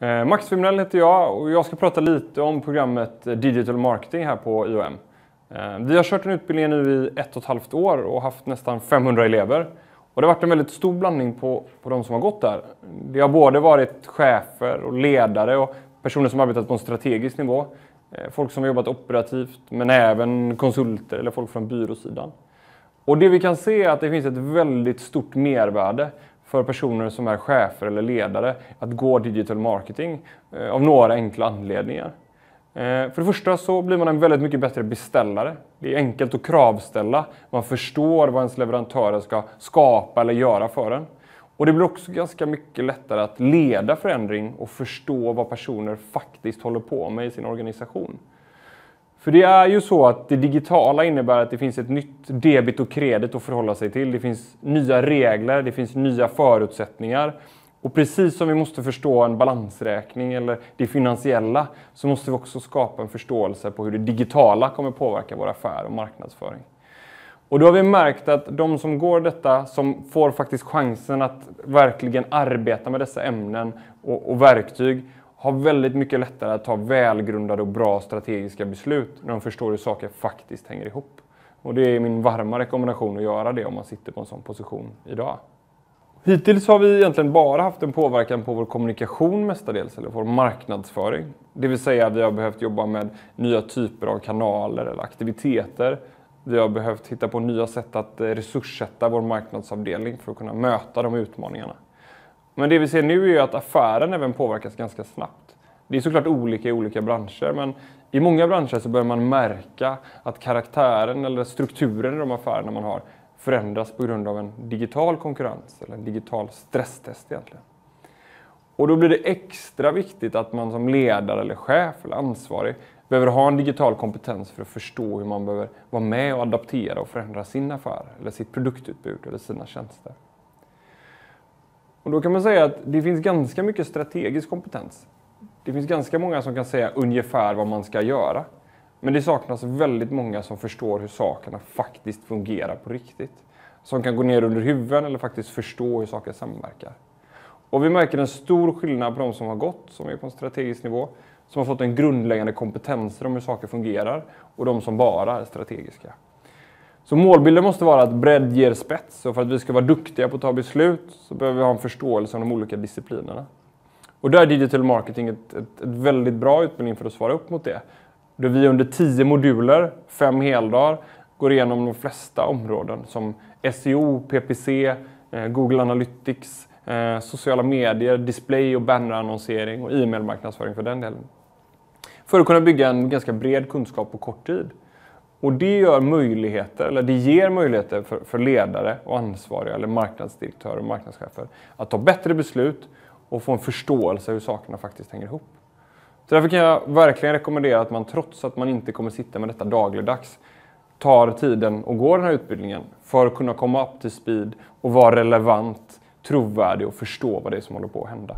Eh, Max Fimnell heter jag och jag ska prata lite om programmet eh, Digital Marketing här på IOM. Eh, vi har kört en utbildning nu i ett och ett halvt år och haft nästan 500 elever. Och det har varit en väldigt stor blandning på, på de som har gått där. Det har både varit chefer och ledare och personer som arbetat på en strategisk nivå. Folk som har jobbat operativt men även konsulter eller folk från byråsidan. Och det vi kan se är att det finns ett väldigt stort mervärde för personer som är chefer eller ledare att gå digital marketing eh, av några enkla anledningar. Eh, för det första så blir man en väldigt mycket bättre beställare. Det är enkelt att kravställa. Man förstår vad ens leverantörer ska skapa eller göra för en. Och det blir också ganska mycket lättare att leda förändring och förstå vad personer faktiskt håller på med i sin organisation. För det är ju så att det digitala innebär att det finns ett nytt debit och kredit att förhålla sig till. Det finns nya regler, det finns nya förutsättningar. Och precis som vi måste förstå en balansräkning eller det finansiella så måste vi också skapa en förståelse på hur det digitala kommer påverka vår affär och marknadsföring. Och då har vi märkt att de som går detta, som får faktiskt chansen att verkligen arbeta med dessa ämnen och, och verktyg, har väldigt mycket lättare att ta välgrundade och bra strategiska beslut när de förstår hur saker faktiskt hänger ihop. Och det är min varma rekommendation att göra det om man sitter på en sån position idag. Hittills har vi egentligen bara haft en påverkan på vår kommunikation mestadels, eller vår marknadsföring. Det vill säga att vi har behövt jobba med nya typer av kanaler eller aktiviteter. Vi har behövt hitta på nya sätt att eh, resurssätta vår marknadsavdelning för att kunna möta de utmaningarna. Men det vi ser nu är att affären även påverkas ganska snabbt. Det är såklart olika i olika branscher, men i många branscher så börjar man märka att karaktären eller strukturen i de affärerna man har förändras på grund av en digital konkurrens eller en digital stresstest egentligen. Och då blir det extra viktigt att man som ledare eller chef eller ansvarig behöver ha en digital kompetens för att förstå hur man behöver vara med och adaptera och förändra sin affär eller sitt produktutbud eller sina tjänster. Och då kan man säga att det finns ganska mycket strategisk kompetens. Det finns ganska många som kan säga ungefär vad man ska göra. Men det saknas väldigt många som förstår hur sakerna faktiskt fungerar på riktigt. Som kan gå ner under huven eller faktiskt förstå hur saker samverkar. Och vi märker en stor skillnad på de som har gått, som är på en strategisk nivå, som har fått en grundläggande kompetens om hur saker fungerar och de som bara är strategiska. Så målbilden måste vara att bredd ger spets och för att vi ska vara duktiga på att ta beslut så behöver vi ha en förståelse av de olika disciplinerna. Och där är digital marketing ett, ett, ett väldigt bra utbildning för att svara upp mot det. Där vi under tio moduler, fem heldagar, går igenom de flesta områden som SEO, PPC, eh, Google Analytics, eh, sociala medier, display och bannerannonsering och e-mailmarknadsföring för den delen. För att kunna bygga en ganska bred kunskap på kort tid. Och det gör möjligheter, eller det ger möjligheter för, för ledare och ansvariga eller marknadsdirektörer och marknadschefer att ta bättre beslut och få en förståelse hur sakerna faktiskt hänger ihop. Så därför kan jag verkligen rekommendera att man trots att man inte kommer sitta med detta dagligdags tar tiden och går den här utbildningen för att kunna komma upp till speed och vara relevant, trovärdig och förstå vad det är som håller på att hända.